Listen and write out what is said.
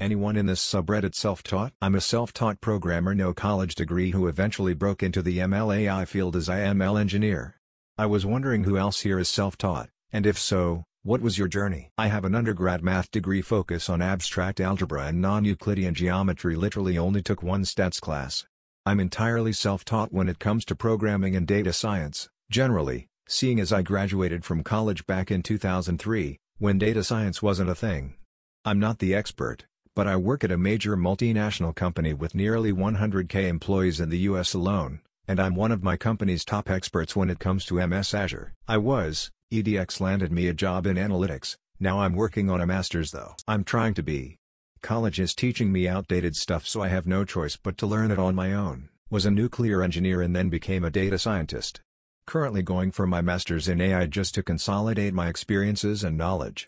Anyone in this subreddit self-taught? I'm a self-taught programmer no college degree who eventually broke into the MLAI field as IML engineer. I was wondering who else here is self-taught, and if so, what was your journey? I have an undergrad math degree focus on abstract algebra and non-Euclidean geometry literally only took one stats class. I'm entirely self-taught when it comes to programming and data science, generally, seeing as I graduated from college back in 2003, when data science wasn't a thing. I'm not the expert, but I work at a major multinational company with nearly 100k employees in the US alone, and I'm one of my company's top experts when it comes to MS Azure. I was, EDX landed me a job in analytics, now I'm working on a master's though. I'm trying to be. College is teaching me outdated stuff so I have no choice but to learn it on my own. Was a nuclear engineer and then became a data scientist. Currently going for my master's in AI just to consolidate my experiences and knowledge.